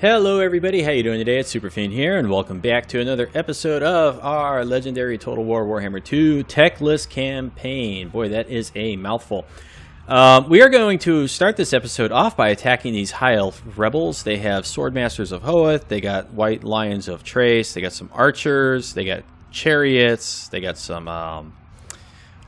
Hello everybody, how you doing today? It's Superfiend here, and welcome back to another episode of our legendary Total War Warhammer 2 Teclis campaign. Boy, that is a mouthful. Um, we are going to start this episode off by attacking these High Elf rebels. They have Swordmasters of Hoeth, they got White Lions of Chrace, they got some archers, they got chariots, they got some um,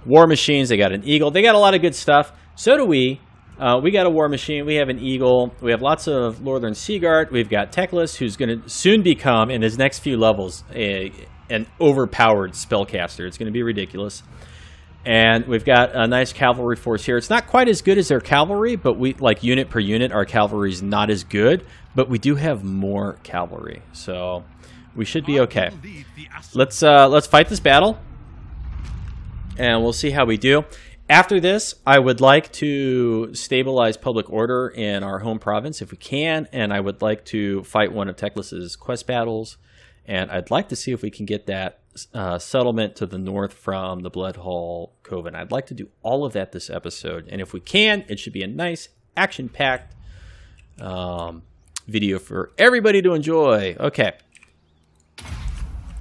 war machines, they got an eagle, they got a lot of good stuff. So do we. Uh, we got a war machine. We have an eagle. We have lots of Northern Seaguard. We've got Teclis, who's going to soon become, in his next few levels, a, an overpowered spellcaster. It's going to be ridiculous. And we've got a nice cavalry force here. It's not quite as good as their cavalry, but we like unit per unit, our cavalry is not as good. But we do have more cavalry, so we should be okay. Let's uh, let's fight this battle, and we'll see how we do. After this, I would like to stabilize public order in our home province if we can, and I would like to fight one of Teclis's quest battles, and I'd like to see if we can get that uh, settlement to the north from the Blood Hall Coven. I'd like to do all of that this episode, and if we can, it should be a nice, action-packed um, video for everybody to enjoy. Okay.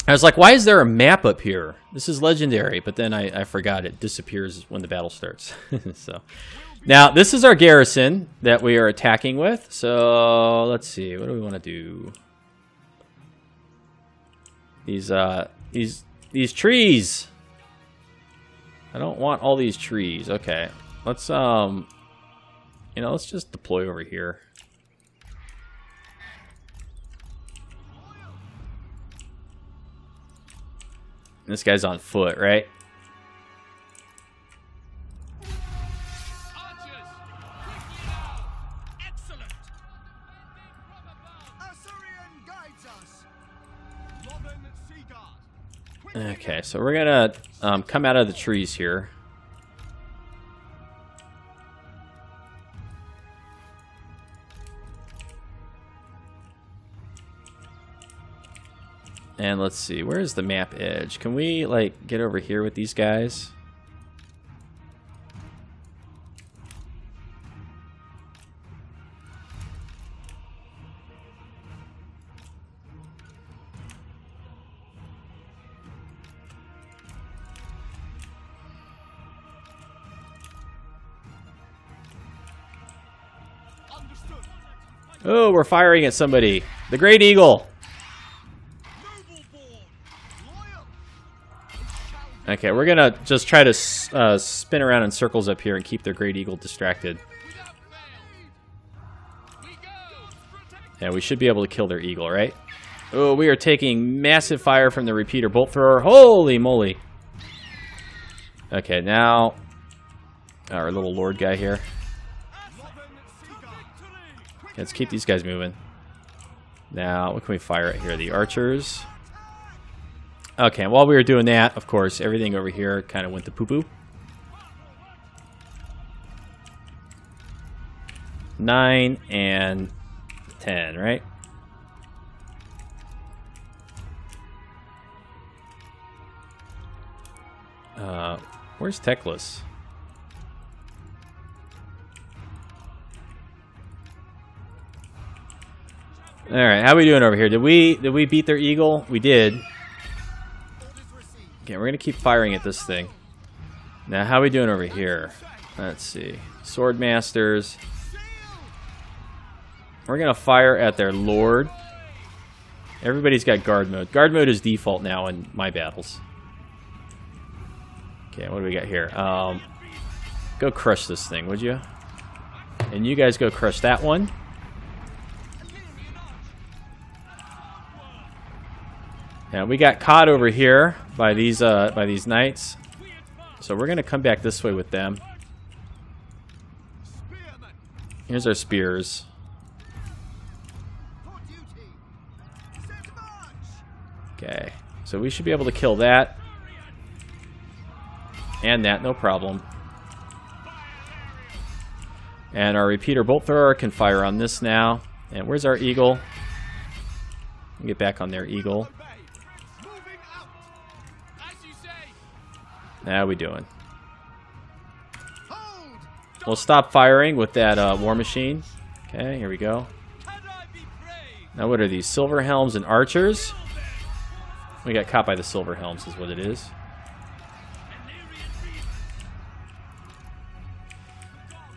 I was like, why is there a map up here? This is legendary, but then I, I forgot it disappears when the battle starts. so now this is our garrison that we are attacking with. So let's see, what do we want to do? These uh these these trees. I don't want all these trees. Okay. Let's um you know, let's just deploy over here. This guy's on foot, right? Okay, so we're gonna um, come out of the trees here. And let's see, where is the map edge? Can we, like, get over here with these guys? Oh, we're firing at somebody. The Great Eagle. Okay, we're gonna just try to uh, spin around in circles up here and keep their Great Eagle distracted. Yeah, we should be able to kill their Eagle, right? Oh, we are taking massive fire from the repeater bolt thrower. Holy moly. Okay, now... Our little lord guy here. Let's keep these guys moving. Now, what can we fire at here? The archers. Okay, while we were doing that, of course, everything over here kind of went to poo-poo. Nine and ten, right? Uh, where's Teclis? All right, how are we doing over here? Did we did we beat their eagle? We did. Okay, we're gonna keep firing at this thing. Now, how are we doing over here? Let's see. Swordmasters. We're gonna fire at their lord. Everybody's got guard mode. Guard mode is default now in my battles. Okay, what do we got here? Um, go crush this thing, would you? And you guys go crush that one. Now we got caught over here by these uh, by these knights, so we're gonna come back this way with them. Here's our spears. Okay, so we should be able to kill that and that, no problem. And our repeater bolt thrower can fire on this now. And where's our eagle? Get back on their eagle. How we doing? We'll stop firing with that uh, war machine. Okay, here we go. Now what are these? Silver helms and archers? We got caught by the silver helms is what it is.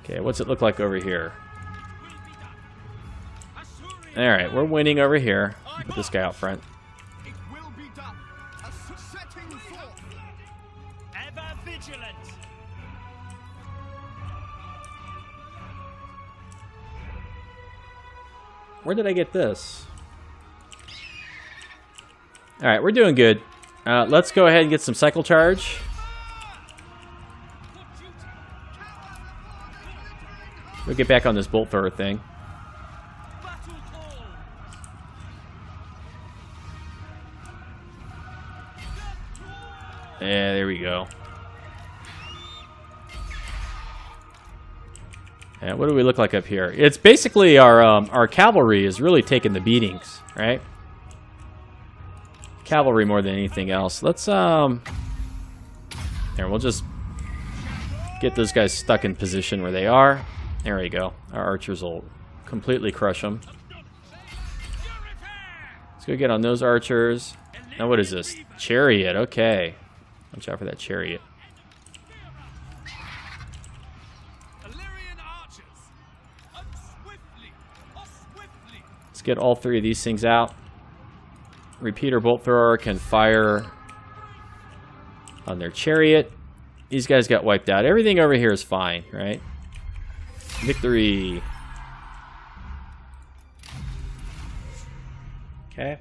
Okay, what's it look like over here? Alright, we're winning over here. Put this guy out front. Where did I get this? Alright, we're doing good. Uh, let's go ahead and get some cycle charge. We'll get back on this bolt thrower thing. Yeah, there we go. What do we look like up here? It's basically our um, our cavalry is really taking the beatings, right? Cavalry more than anything else. Let's um, there. We'll just get those guys stuck in position where they are. There we go. Our archers will completely crush them. Let's go get on those archers. Now what is this? Chariot. Okay. Watch out for that chariot. Get all three of these things out. Repeater bolt thrower can fire on their chariot. These guys got wiped out. Everything over here is fine, right? Victory. Okay.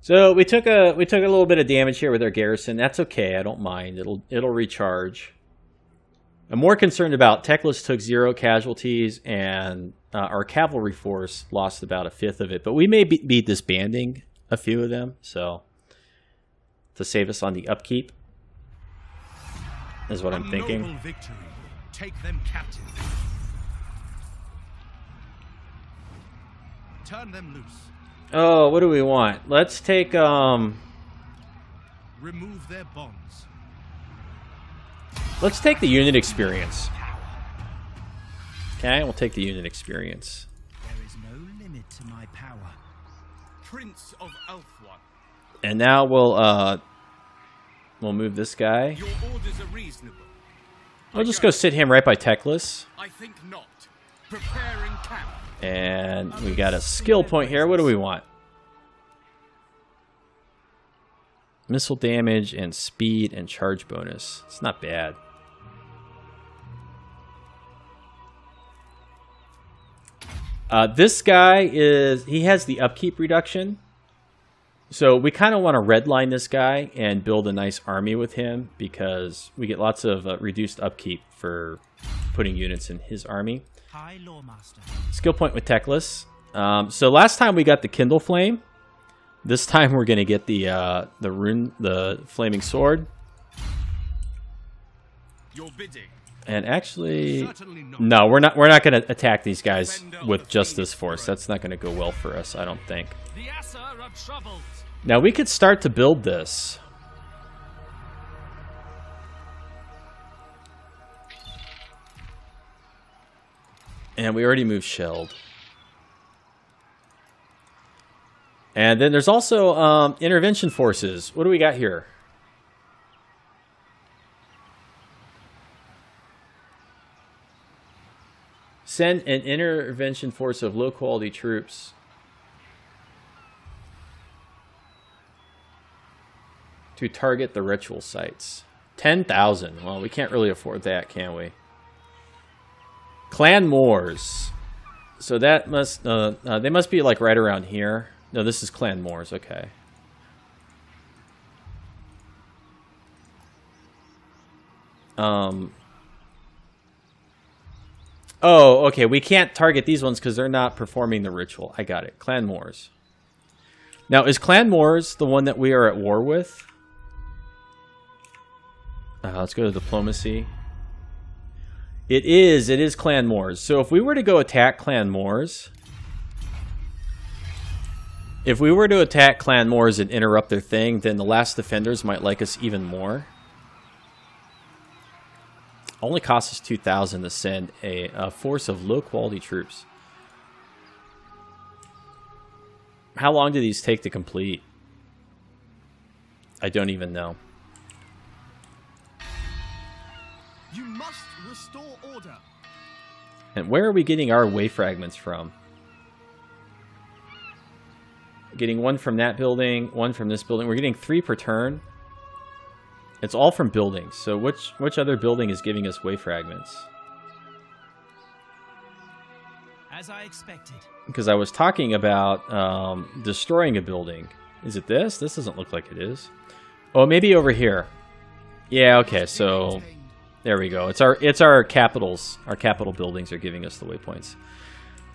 So we took a we took a little bit of damage here with our garrison. That's okay. I don't mind. It'll it'll recharge. I'm more concerned about Teclis took zero casualties and uh, our cavalry force lost about a fifth of it, but we may be, be disbanding a few of them, so to save us on the upkeep is what I'm thinking. Victory. Take them captive. Turn them loose. Oh, what do we want? Let's take um remove their bonds. Let's take the unit experience. Okay, we'll take the unit experience. There is no limit to my power. Prince of. And now we'll uh we'll move this guy. Your orders are reasonable. We'll just go sit him right by Teclis. I think not. Preparing camp. And we got a skill point here. What do we want? Missile damage and speed and charge bonus. It's not bad. Uh, this guy is, he has the upkeep reduction. So we kind of want to redline this guy and build a nice army with him because we get lots of uh, reduced upkeep for putting units in his army. Skill point with Teclis. Um, so last time we got the Kindle Flame. This time we're gonna get the uh, the rune, the flaming sword. Your bidding. And actually, no, we're not. We're not going to attack these guys with just this force. That's not going to go well for us, I don't think. Now we could start to build this. And we already moved Shelled. And then there's also um, intervention forces. What do we got here? Send an intervention force of low quality troops to target the ritual sites. 10,000. Well, we can't really afford that, can we? Clan Mors. So that must, uh, uh, they must be like right around here. No, this is Clan Mors, okay. Um, Oh, okay. We can't target these ones because they're not performing the ritual. I got it. Clan Mors. Now, is Clan Mors the one that we are at war with? Uh, let's go to diplomacy. It is. It is Clan Mors. So if we were to go attack Clan Mors... If we were to attack Clan Mors and interrupt their thing, then the last defenders might like us even more. Only costs us 2,000 to send a, a force of low quality troops. How long do these take to complete? I don't even know. You must restore order. And where are we getting our way fragments from? Getting one from that building, one from this building. We're getting three per turn. It's all from buildings. So which which other building is giving us way fragments? As I expected. Because I was talking about um, destroying a building. Is it this? This doesn't look like it is. Oh, maybe over here. Yeah, okay, so there we go. It's our it's our capitals. Our capital buildings are giving us the waypoints.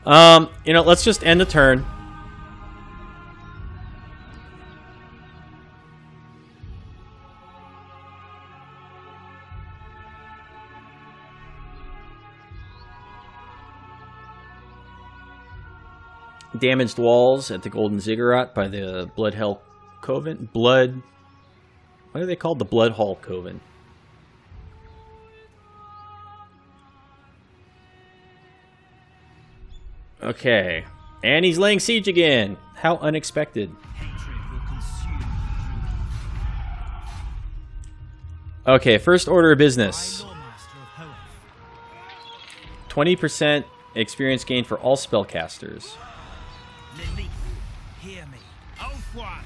Um, you know, let's just end the turn. Damaged walls at the Golden Ziggurat by the Blood Hell Coven. Blood. What are they called? The Blood Hall Coven. Okay. And he's laying siege again. How unexpected. Okay, first order of business. Loremaster of Hoeth. 20% experience gain for all spellcasters. Lily, hear me. Ulthuan,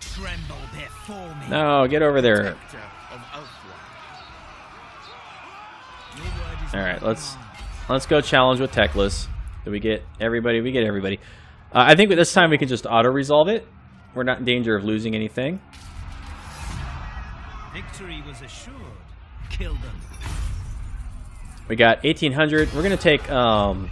tremble before me. No, get over there. Protector of Ulthuan. Your word is Alright, let's let's go challenge with Teclis. Do we get everybody? We get everybody. Uh, I think with this time we can just auto-resolve it. We're not in danger of losing anything. Victory was assured. Kill them. We got 1800. We're going to take um,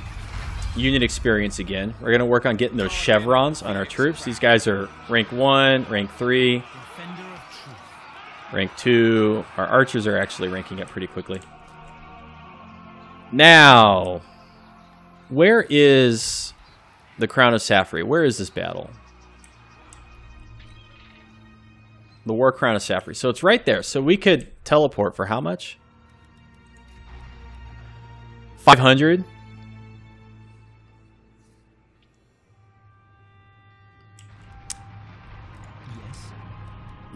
unit experience again. We're going to work on getting those chevrons on our troops. These guys are rank 1, rank 3, Defender of truth. rank 2. Our archers are actually ranking up pretty quickly. Now, where is the Crown of Saphery? Where is this battle? The War Crown of Saphery. So it's right there. So we could teleport for how much? 500?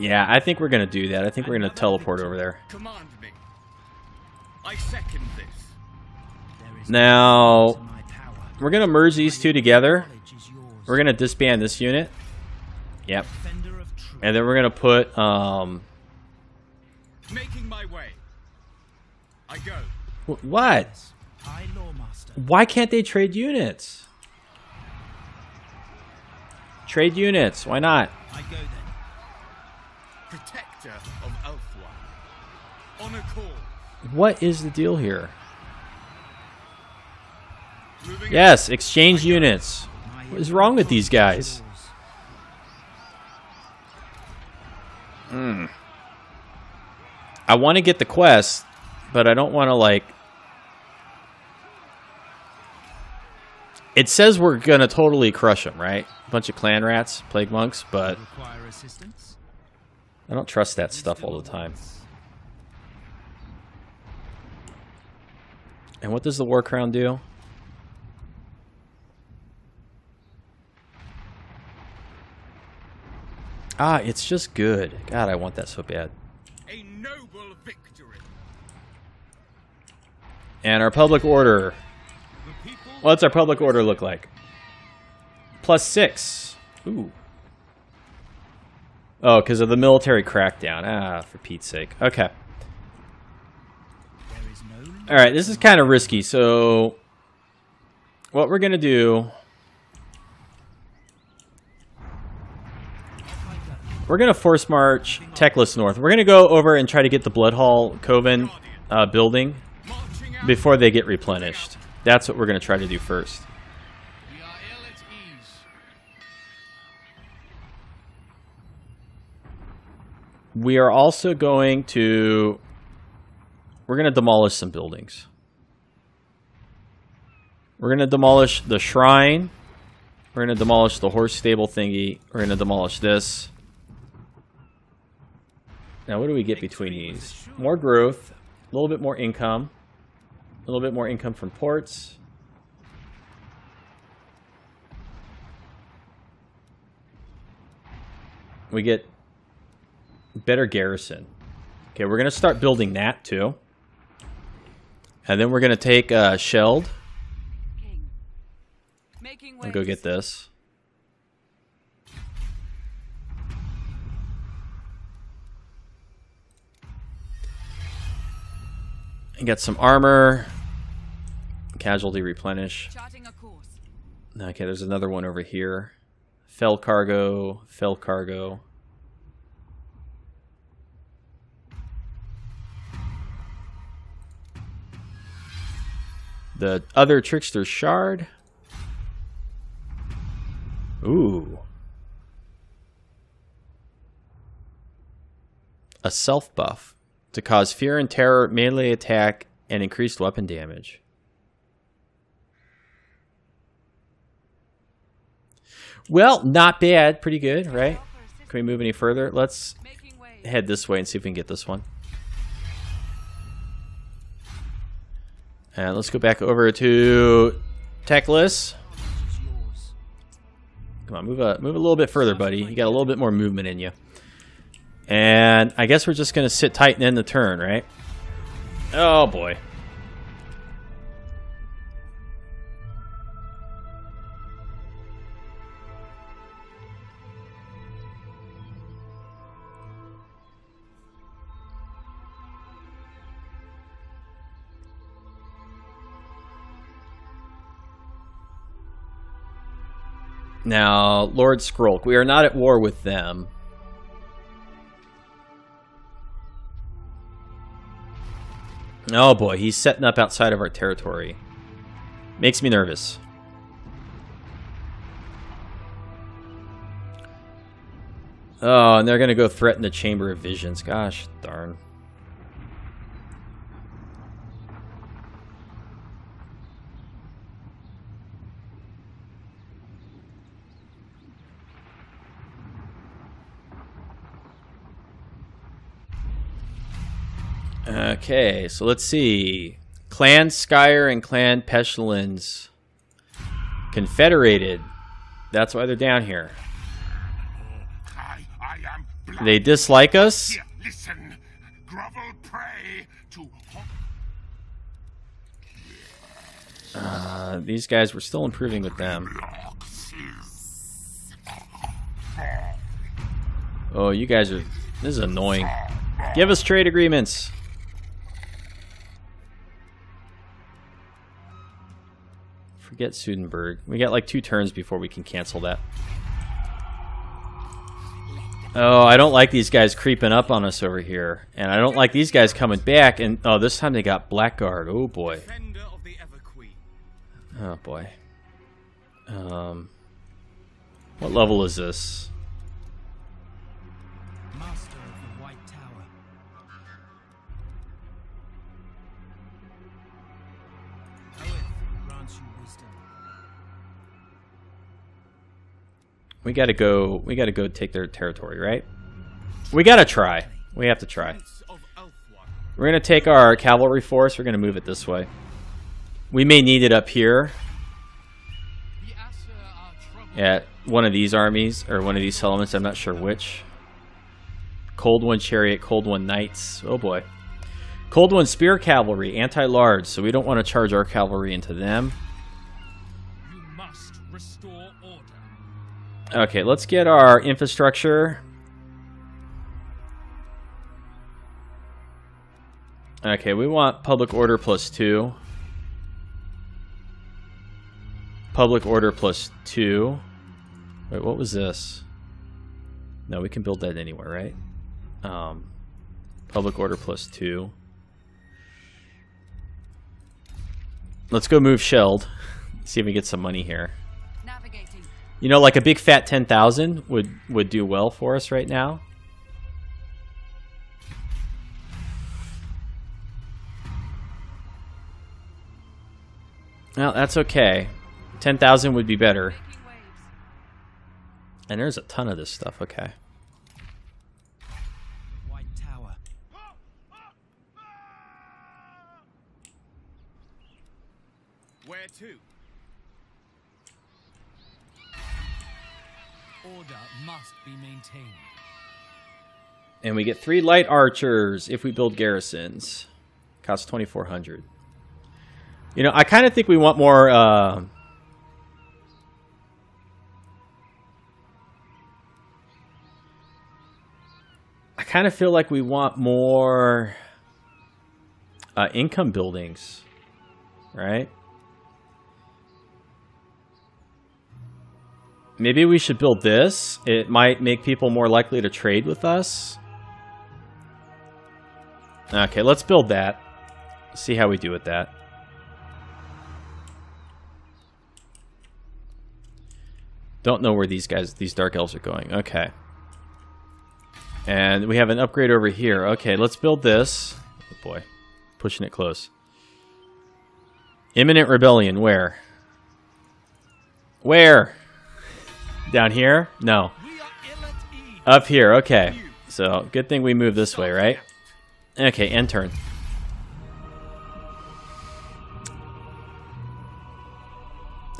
Yeah, I think we're going to do that. I think we're going to teleport over there. Command me. I second this. Now, no to my power. we're going to merge these two together. Knowledge is yours. We're going to disband this unit. Yep. Defender of truth. And then we're going to put, um... Making my way. I go. What? I, Loremaster. Why can't they trade units? Trade units. Why not? Protector of. On a call. What is the deal here? Moving Yes, exchange units. What is wrong with these guys? yours. Hmm. I want to get the quest, but I don't want to like. It says we're gonna totally crush them, right? A bunch of clan rats, plague monks, but Require assistance? I don't trust that stuff all the time. And what does the war crown do? Ah, it's just good. God, I want that so bad. A noble victory. And our public order. What's our public order look like? Plus six. Ooh. Oh, because of the military crackdown. Ah, for Pete's sake. Okay. There is no All right, this is kind of risky. So, what we're gonna do? We're gonna force march Teclis north. We're gonna go over and try to get the Blood Hall Coven uh, building before they get replenished. That's what we're gonna try to do first. We are also going to. We're going to demolish some buildings. We're going to demolish the shrine. We're going to demolish the horse stable thingy. We're going to demolish this. Now, what do we get between these? More growth, a little bit more income, a little bit more income from ports. We get better garrison. Okay, we're gonna start building that too. And then we're gonna take uh, Shelled and go get this. And get some armor. Casualty replenish. Charting a course. Okay, there's another one over here. Fell cargo, fell cargo. The other trickster shard. Ooh. A self buff to cause fear and terror, melee attack, and increased weapon damage. Well, not bad. Pretty good, right? Can we move any further? Let's head this way and see if we can get this one. And let's go back over to Teclis. Come on, move a move a little bit further, buddy. You got a little bit more movement in you. And I guess we're just gonna sit tight and end the turn, right? Oh boy. Now, Lord Skrolk, we are not at war with them. Oh boy, he's setting up outside of our territory. Makes me nervous. Oh, and they're gonna go threaten the Chamber of Visions. Gosh darn. Okay, so let's see. Clan Skyre and Clan Pestilens confederated. That's why they're down here. I, I. They dislike us. Here, listen. Grovel pray to Uh, these guys were still improving with them. Oh, you guys are. This is annoying. Give us trade agreements. Forget Sudenburg. We got like two turns before we can cancel that. Oh, I don't like these guys creeping up on us over here. And I don't like these guys coming back. And oh, this time they got Blackguard. Oh boy. defender of the Ever Oh boy. Um, what level is this? We gotta go. We gotta go take their territory, right? We gotta try. We have to try. We're gonna take our cavalry force. We're gonna move it this way. We may need it up here at one of these armies or one of these settlements. I'm not sure which. Cold One Chariot, Cold One Knights. Oh boy. Cold One Spear Cavalry, anti-large, so we don't want to charge our cavalry into them. Okay, let's get our infrastructure. Okay, we want public order plus two. Public order plus two. Wait, what was this? No, we can build that anywhere, right? Um, public order plus two. Let's go move Shelled. See if we get some money here. You know, like a big fat ten thousand would would do well for us right now. Well, that's okay. Ten thousand would be better. And there's a ton of this stuff. Okay. White Tower. Where to? Order must be maintained. And we get three light archers if we build garrisons. Costs 2400 You know, I kind of think we want more... Uh, I kind of feel like we want more uh, income buildings, right? Maybe we should build this. It might make people more likely to trade with us. Okay, let's build that. See how we do with that. Don't know where these guys, these dark elves are going. Okay. And we have an upgrade over here. Okay, let's build this. Oh boy, pushing it close. Imminent rebellion, where? Where? Down here? No. Up here, okay. So, good thing we move this way, right? Okay, end turn.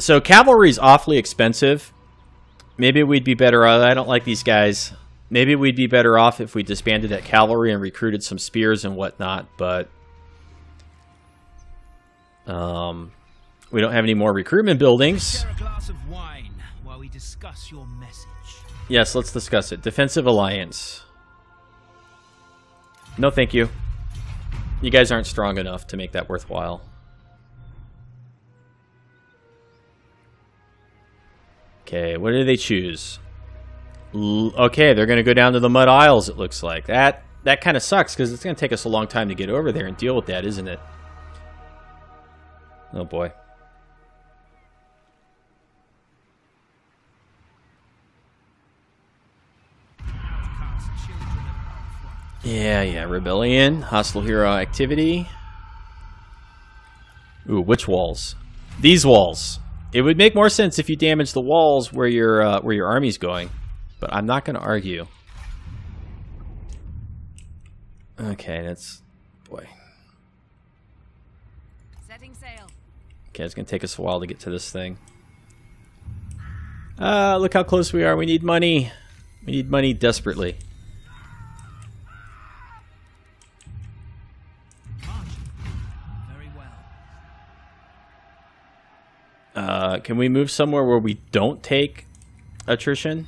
So, cavalry's awfully expensive. Maybe we'd be better off. I don't like these guys. Maybe we'd be better off if we disbanded that cavalry and recruited some spears and whatnot, but. Um, we don't have any more recruitment buildings. Discuss your message. Yes, let's discuss it. Defensive alliance. No, thank you. You guys aren't strong enough to make that worthwhile. Okay, what do they choose? L okay, they're going to go down to the Mud Isles, it looks like. That that kind of sucks, because it's going to take us a long time to get over there and deal with that, isn't it? Oh, boy. Yeah, yeah. Rebellion, hostile hero activity. Ooh, which walls? These walls. It would make more sense if you damage the walls where your uh, where your army's going, but I'm not going to argue. Okay, that's boy. Setting sail. Okay, it's going to take us a while to get to this thing. Ah, look how close we are. We need money. We need money desperately. Uh, can we move somewhere where we don't take attrition?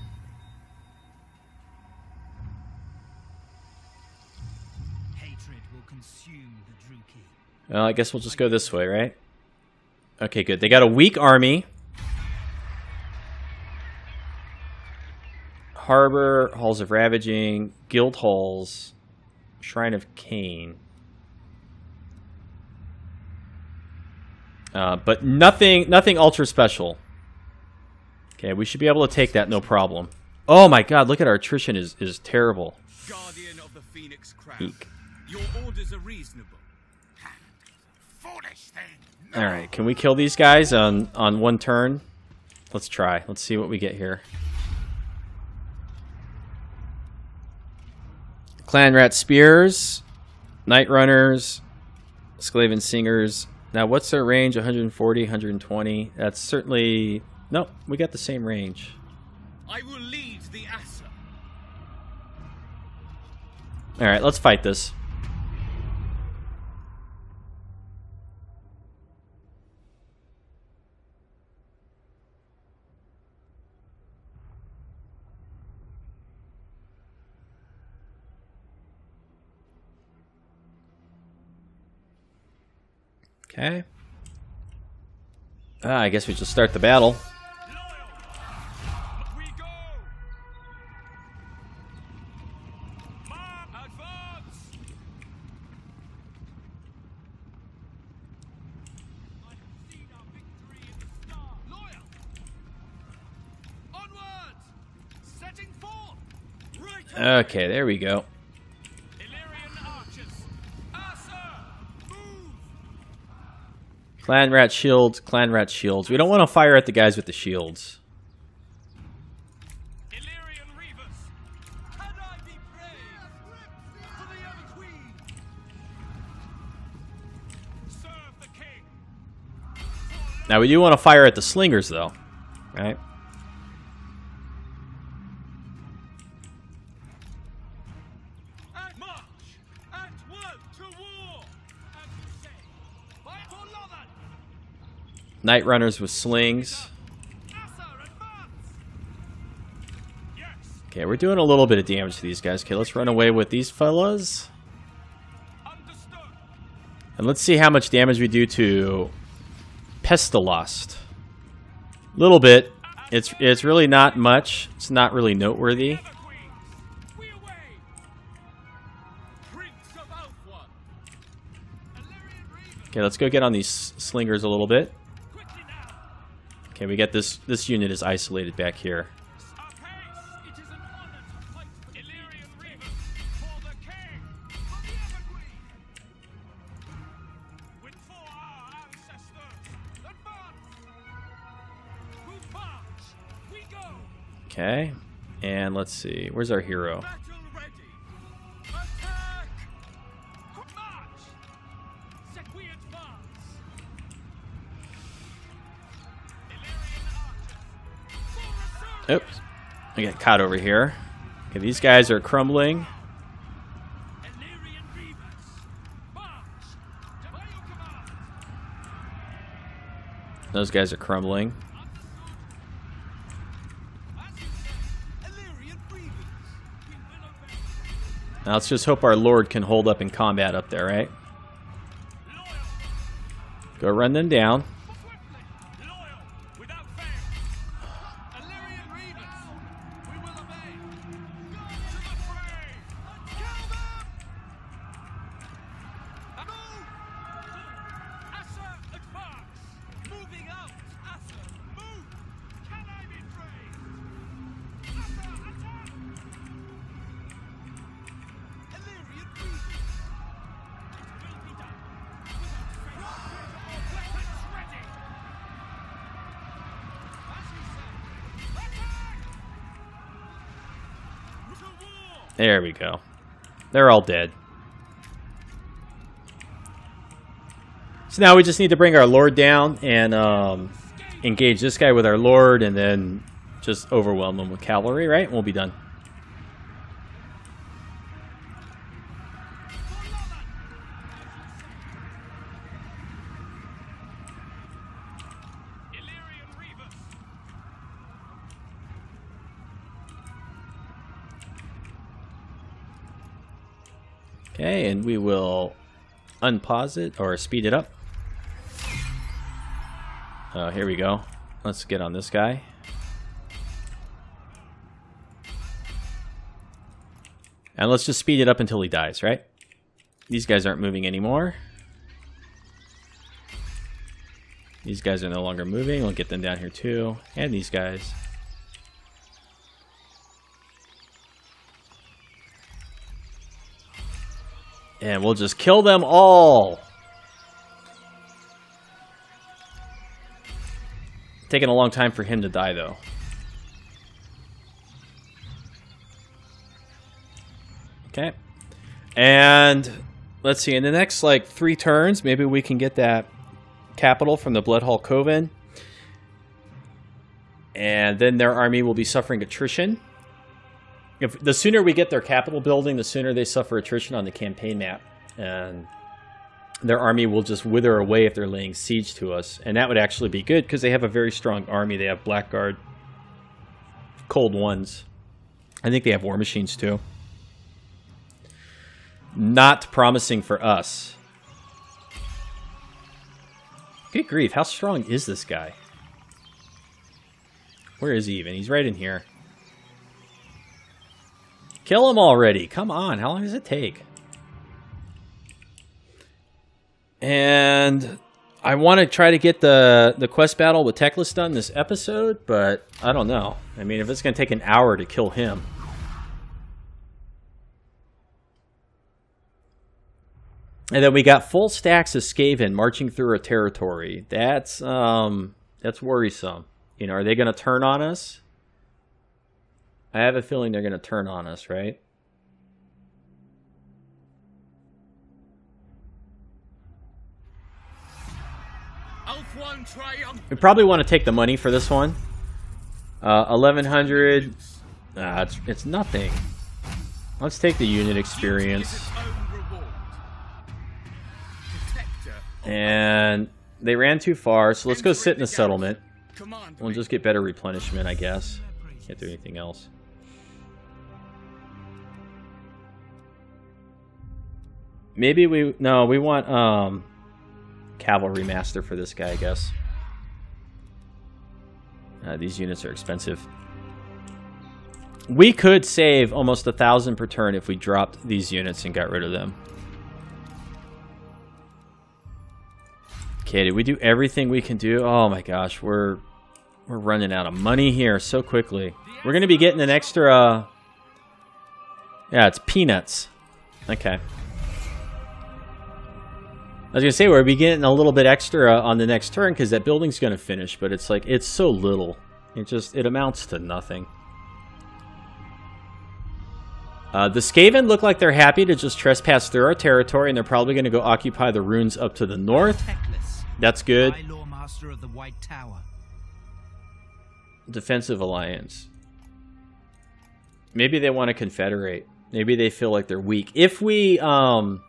Hatred will consume the Druchii. Well, I guess we'll just go this way, right? Okay, good. They got a weak army. Harbor, Halls of Ravaging, Guild Halls, Shrine of Khaine. Uh, but nothing, nothing ultra special. Okay, we should be able to take that no problem. Oh my god, look at our attrition is, is terrible. Guardian of the Phoenix Crown. Your orders are reasonable. Foolish thing. All right, can we kill these guys on on one turn? Let's try. Let's see what we get here. Clan Rat Spears, Night Runners, Sclaven Singers. Now, what's their range? 140, 120. That's certainly no. We got the same range. I will lead the Asur. All right, let's fight this. Okay. Ah, I guess we just start the battle. Okay, there We go. Clan Rat Shields, Clan Rat Shields. We don't want to fire at the guys with the shields. Ellyrian reavers. Can I be praised for the young queen? Serve the king. Now we do want to fire at the slingers, though, right? Night runners with slings. Okay, we're doing a little bit of damage to these guys. Okay, let's run away with these fellas. And let's see how much damage we do to Pestilust. Little bit. It's it's really not much. It's not really noteworthy. Okay, let's go get on these slingers a little bit. Okay, we get this this unit is isolated back here. Okay. And let's see. Where's our hero? I get caught over here. Okay, these guys are crumbling. Those guys are crumbling. Now let's just hope our lord can hold up in combat up there, right? Go run them down. There we go. They're all dead. So now we just need to bring our lord down and um, engage this guy with our lord and then just overwhelm him with cavalry, right? We'll be done. Okay, and we will unpause it or speed it up. Oh, here we go. Let's get on this guy. And let's just speed it up until he dies, right? These guys aren't moving anymore. These guys are no longer moving. We'll get them down here too. And these guys. And we'll just kill them all. Taking a long time for him to die, though. Okay. And let's see, in the next like three turns, maybe we can get that capital from the Bloodhall Coven. And then their army will be suffering attrition. If the sooner we get their capital building, the sooner they suffer attrition on the campaign map. And their army will just wither away if they're laying siege to us. And that would actually be good because they have a very strong army. They have Blackguard, Cold Ones. I think they have War Machines too. Not promising for us. Good grief, how strong is this guy? Where is he even? He's right in here. Kill him already. Come on, how long does it take? And I want to try to get the the quest battle with Teclis done this episode, but I don't know. I mean, if it's going to take an hour to kill him. And then we got full stacks of Skaven marching through a territory. That's um that's worrisome. You know, are they going to turn on us? I have a feeling they're going to turn on us, right? We probably want to take the money for this one. Uh, 1100. Nah, it's, it's nothing. Let's take the unit experience. Its own reward. Protector And They ran too far, so let's go sit in the settlement. We'll just get better replenishment, I guess. Can't do anything else. Maybe we no, we want um cavalry master for this guy, I guess. Uh, these units are expensive. We could save almost a thousand per turn if we dropped these units and got rid of them. Okay, did we do everything we can do? Oh my gosh, we're we're running out of money here so quickly. We're gonna be getting an extra. Uh, Yeah, it's peanuts. Okay. I was gonna say we're be getting a little bit extra on the next turn because that building's gonna finish, but it's like it's so little. It just it amounts to nothing. Uh, the Skaven look like they're happy to just trespass through our territory, and they're probably going to go occupy the ruins up to the north. That's good. High of the White Tower. Defensive alliance. Maybe they want to confederate. Maybe they feel like they're weak. If we um,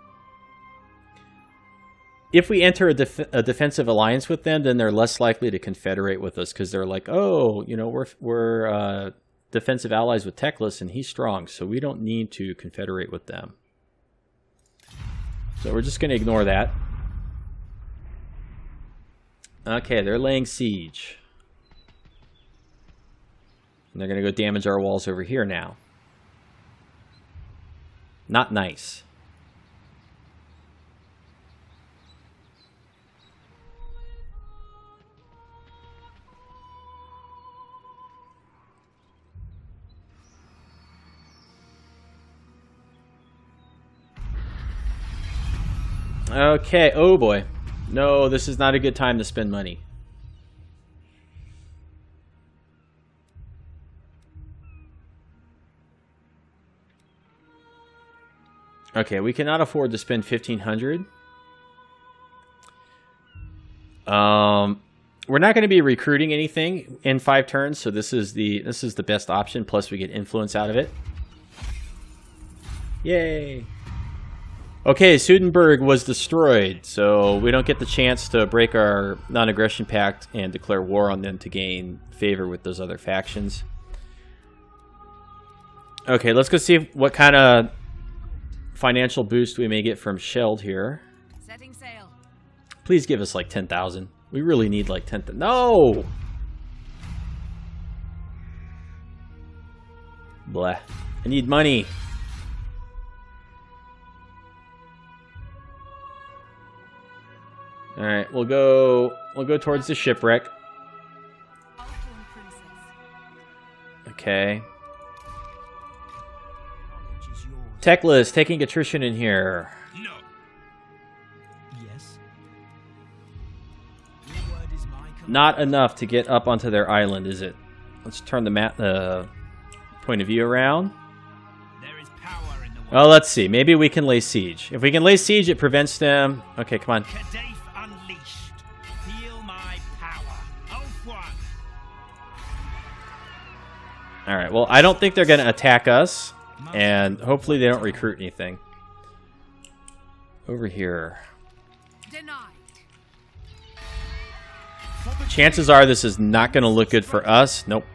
if we enter a, def- a defensive alliance with them, then they're less likely to confederate with us because they're like, oh, you know, we're we're uh, defensive allies with Teclis and he's strong, so we don't need to confederate with them. So we're just going to ignore that. Okay, they're laying siege. And they're going to go damage our walls over here now. Not nice. Okay, oh boy. No, this is not a good time to spend money. Okay, we cannot afford to spend 1500. Um we're not going to be recruiting anything in 5 turns, so this is the this is the best option plus we get influence out of it. Yay. Okay, Sudenburg was destroyed, so we don't get the chance to break our non-aggression pact and declare war on them to gain favor with those other factions. Okay, let's go see what kind of financial boost we may get from Sheld here. Setting sail. Please give us like 10,000. We really need like 10,000. No! Blah. I need money. All right, we'll go. We'll go towards the shipwreck. Okay. Knowledge is taking attrition in here. No. Yes. Your word is my command. Not enough to get up onto their island, is it? Let's turn the map, uh, point of view around. There is power in the word. Well, let's see. Maybe we can lay siege. If we can lay siege, it prevents them. Okay, come on. All right. Well, I don't think they're going to attack us, and hopefully they don't recruit anything. Over here. Chances are this is not going to look good for us. Nope.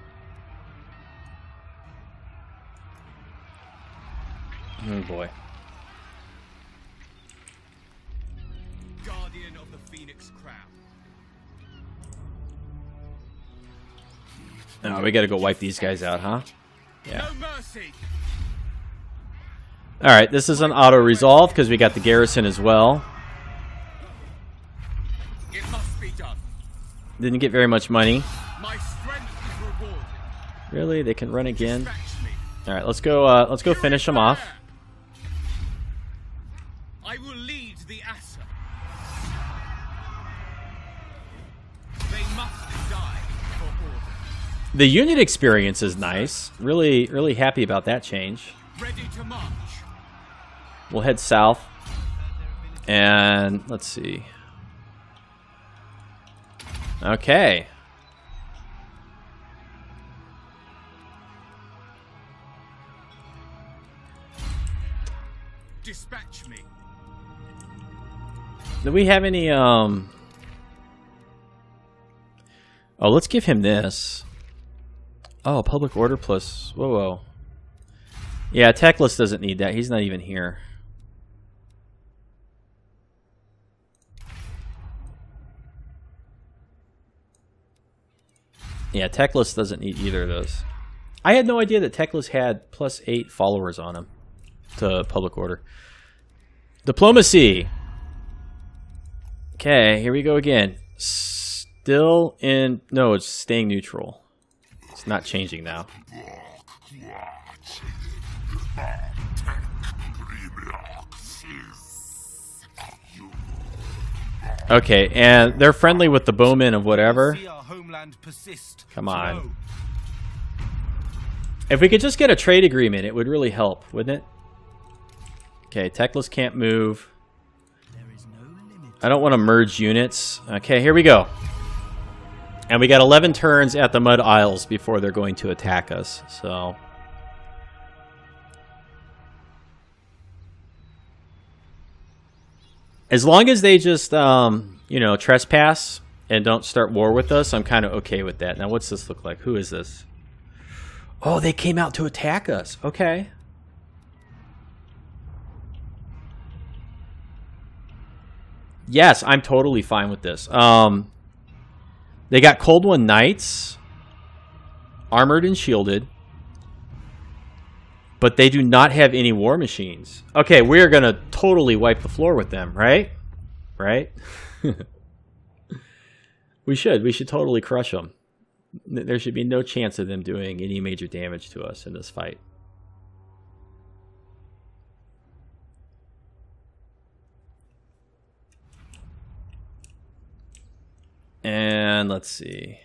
Oh boy. Oh, we got to go wipe these guys out, huh? Yeah. All right. This is an auto resolve because we got the garrison as well. It must be done. Didn't get very much money. My strength is rewarded. Really? They can run again. All right. Let's go. Uh, let's go finish them off. The unit experience is nice. Really, really happy about that change. Ready to march. We'll head south. And let's see. Okay. Dispatch me. Do we have any um Oh, let's give him this. Oh, public order plus. Whoa, whoa. Yeah, Teclis doesn't need that. He's not even here. Yeah, Teclis doesn't need either of those. I had no idea that Teclis had plus eight followers on him to public order. Diplomacy. Okay, here we go again. Still in. No, it's staying neutral. Not changing now. Okay, and they're friendly with the bowmen of whatever. See our homeland persist. Come on. If we could just get a trade agreement, it would really help, wouldn't it? Okay, Teclis can't move. There is no limit. I don't want to merge units. Okay, here we go. And we got 11 turns at the Mud Isles before they're going to attack us, so... As long as they just, um, you know, trespass and don't start war with us, I'm kind of okay with that. Now, what's this look like? Who is this? Oh, they came out to attack us. Okay. Yes, I'm totally fine with this. Um, they got Cold One Knights, armored and shielded, but they do not have any war machines. Okay, we're gonna totally wipe the floor with them, right? Right? we should. We should totally crush them. There should be no chance of them doing any major damage to us in this fight. Let's see.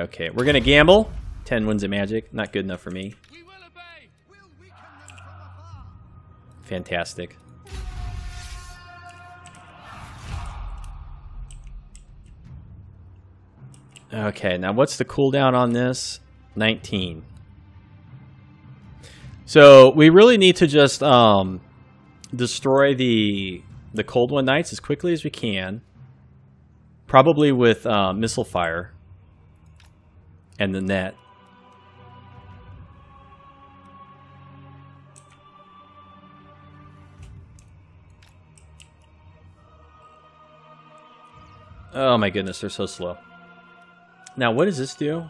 Okay. We're gonna gamble. Ten wins of magic. Not good enough for me. Fantastic. Okay, now what's the cooldown on this? 19. So we really need to just um, destroy the the cold one knights as quickly as we can. Probably with uh, missile fire and the net. Oh my goodness, they're so slow. Now, what does this do?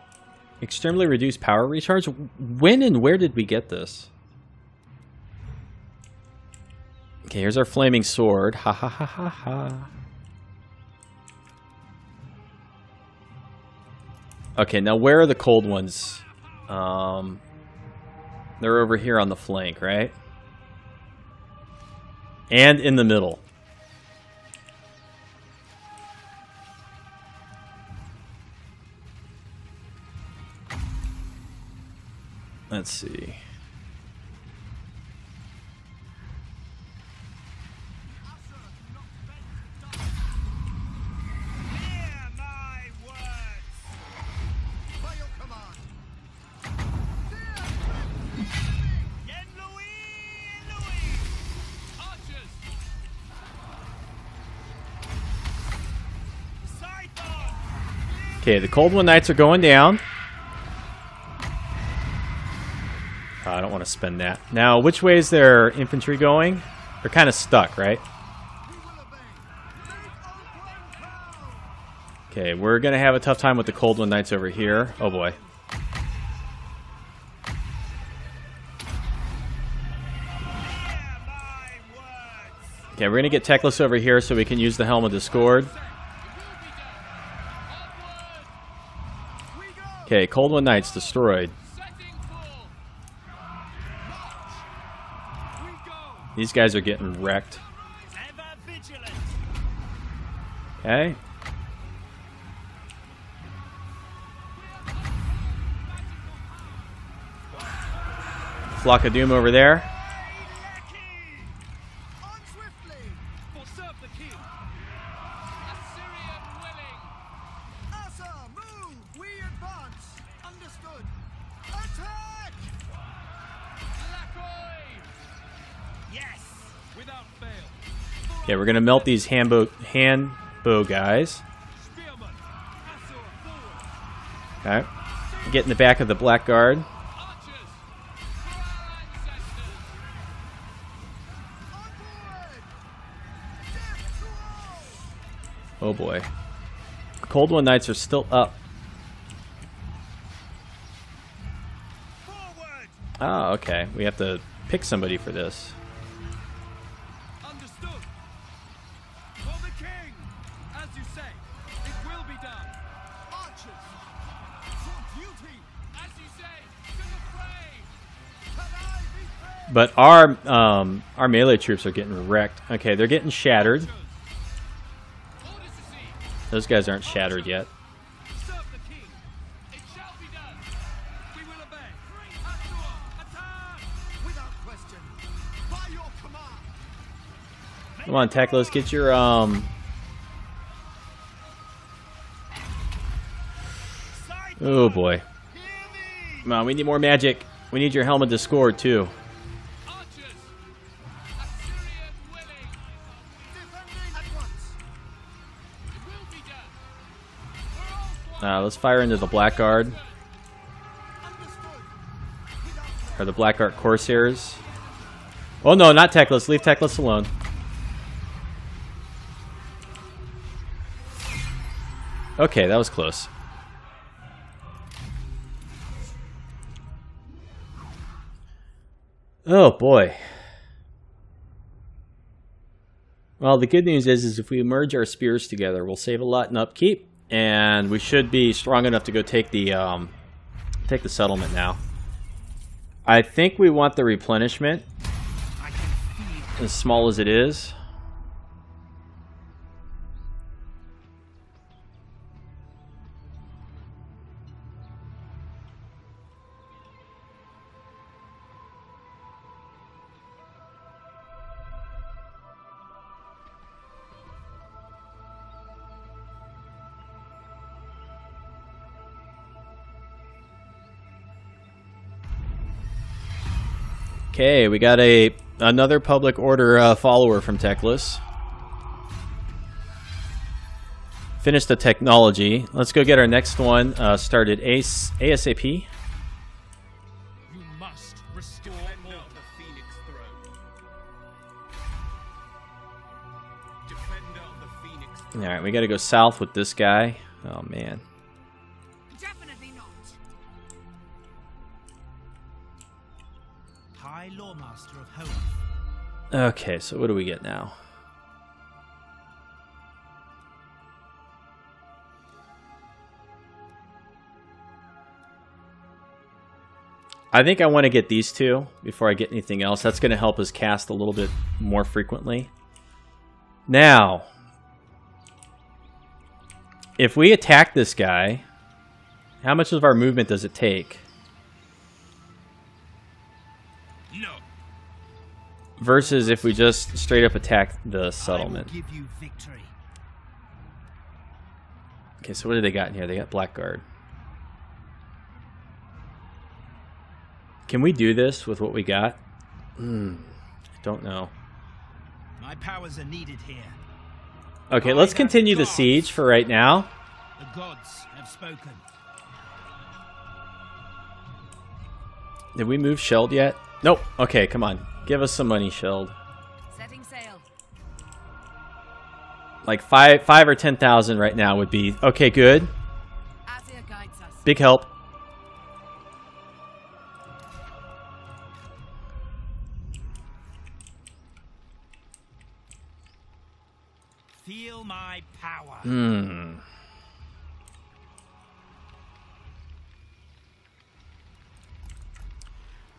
Extremely reduced power recharge? When and where did we get this? Okay, here's our flaming sword. Ha ha ha ha ha. Okay, now where are the cold ones? Um, they're over here on the flank, right? And in the middle. Let's see. Okay, the Cold One Knights are going down. Uh, I don't want to spend that. Now, which way is their infantry going? They're kind of stuck, right? Okay, we're going to have a tough time with the Cold One Knights over here. Oh boy. Okay, we're going to get Teclis over here so we can use the Helm of Discord. Okay, Cold One Knight's destroyed. These guys are getting wrecked. Okay. Flock of Doom over there. We're gonna melt these handbow hand bow guys. Okay. Get in the back of the black guard. Archers. For our ancestors. Onward! Death to all! Oh boy. Cold One Knights are still up. Oh, okay. We have to pick somebody for this. But our um, our melee troops are getting wrecked. Okay, they're getting shattered. Those guys aren't shattered yet. Come on, Teclis, get your um. Oh boy. Come on, we need more magic. We need your Helm of Discord too. Let's fire into the Blackguard. or the black guard corsairs. Oh no, not Teclis. Leave Teclis alone. Okay, that was close. Oh boy. Well, the good news is, is if we merge our spears together, we'll save a lot in upkeep, and we should be strong enough to go take the um, take the settlement now. I think we want the replenishment, as small as it is. Okay, we got a another public order uh, follower from Teclis. Finish the technology. Let's go get our next one uh, started AS- ASAP. You must restore order. the Phoenix Throne. Defender of the Phoenix All right, we got to go south with this guy. Oh man. Loremaster of. Okay, so what do we get now? I think I want to get these two before I get anything else. That's going to help us cast a little bit more frequently. Now, if we attack this guy, how much of our movement does it take? Versus if we just straight up attack the settlement. give you victory. Okay, so what do they got in here? They got Blackguard. Can we do this with what we got? Hmm, I don't know. My powers are needed here. Okay, let's continue the siege for right now. The gods have spoken. Did we move Shelled yet? Nope. Okay, come on. Give us some money, Shelled. Setting sail. Like five, five or ten thousand right now would be okay. Good, Asur guides us. big help. Feel my power. Hmm.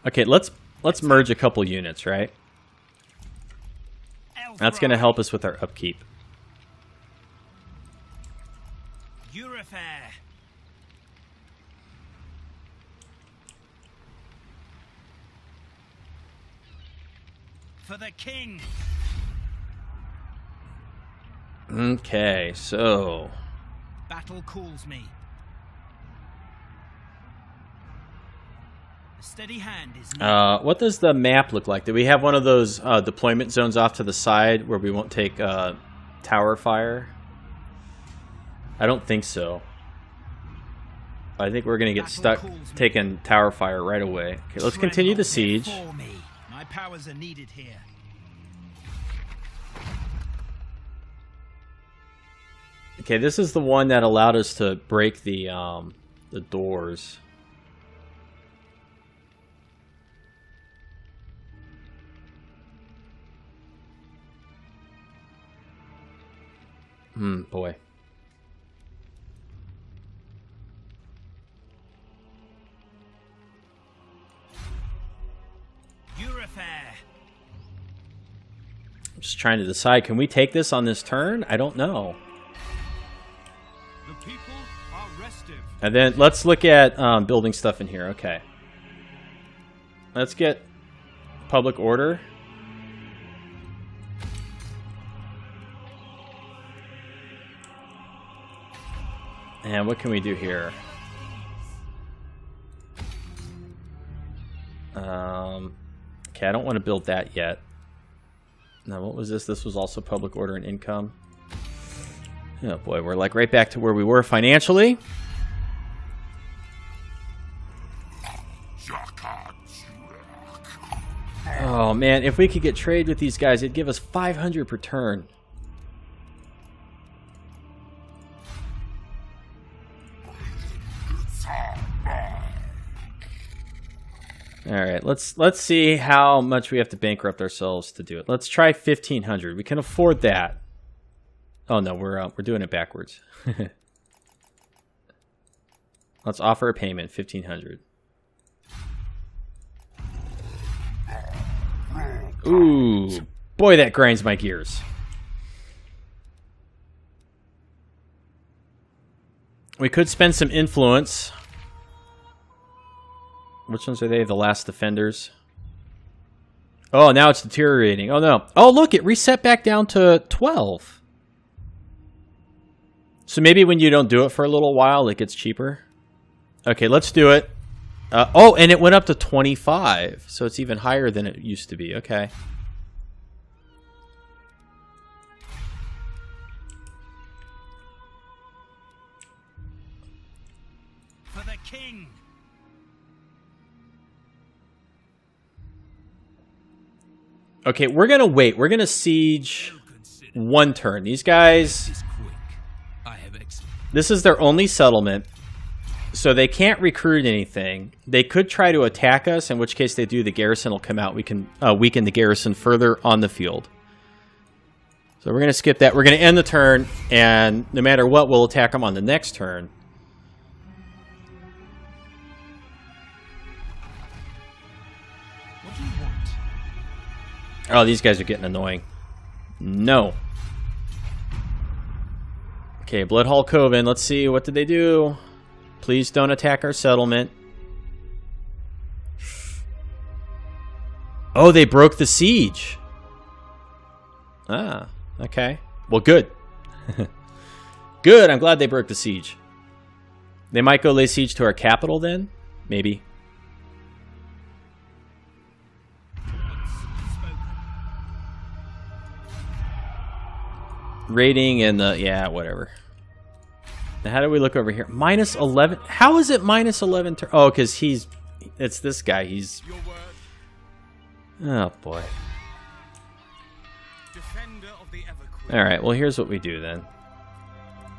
Okay, let's let's merge a couple units, right? That's going to help us with our upkeep. Eurofair. For the king. Okay, so Battle calls me. Uh, what does the map look like? Do we have one of those uh, deployment zones off to the side where we won't take uh, tower fire? I don't think so. I think we're gonna get Battle stuck taking tower fire right away. Okay, let's continue the siege. My powers are needed here. Okay, this is the one that allowed us to break the um, the doors. Hmm, boy. I'm just trying to decide. Can we take this on this turn? I don't know. The people are restive. And then let's look at um, building stuff in here. Okay. Let's get public order. And what can we do here? Um, okay, I don't want to build that yet. Now, what was this? This was also public order and income. Oh boy, we're like right back to where we were financially. Oh man, if we could get trade with these guys, it'd give us 500 per turn. Right, let's let's see how much we have to bankrupt ourselves to do it. Let's try 1500. We can afford that. Oh no, we're uh, we're doing it backwards. let's offer a payment 1500. Ooh, boy, that grinds my gears. We could spend some influence. Which ones are they? The last defenders. Oh, now it's deteriorating. Oh no. Oh, look, it reset back down to 12. So maybe when you don't do it for a little while, it gets cheaper. Okay, let's do it. Uh, oh, and it went up to 25. So it's even higher than it used to be. Okay. Okay, we're to wait. We're to siege one turn. These guys, this is their only settlement. So they can't recruit anything. They could try to attack us, in which case they do. The garrison will come out. We can uh, weaken the garrison further on the field. So we're going to skip that. We're going to end the turn, and no matter what, we'll attack them on the next turn. Oh, these guys are getting annoying. No. Okay, Bloodhall Coven. Let's see. What did they do? Please don't attack our settlement. Oh, they broke the siege. Ah, okay. Well, good. good. I'm glad they broke the siege. They might go lay siege to our capital then? Maybe. Rating and the yeah whatever. Now how do we look over here? Minus 11 how is it minus 11 oh because he's it's this guy. He's oh boy. Defender of the Everqueen. all right well here's what we do then.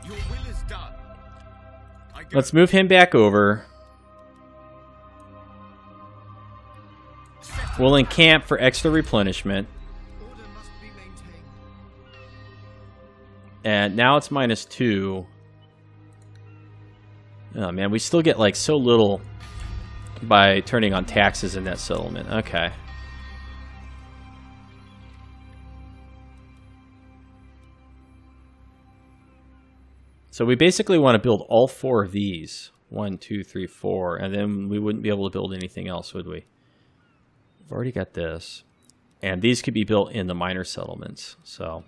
Your will is done. I let's move him back over. We'll encamp for extra replenishment and now it's minus two oh man we still get like so little by turning on taxes in that settlement okay So we basically want to build all four of these. One, two, three, four. And then we wouldn't be able to build anything else, would we? We've already got this. And these could be built in the minor settlements. So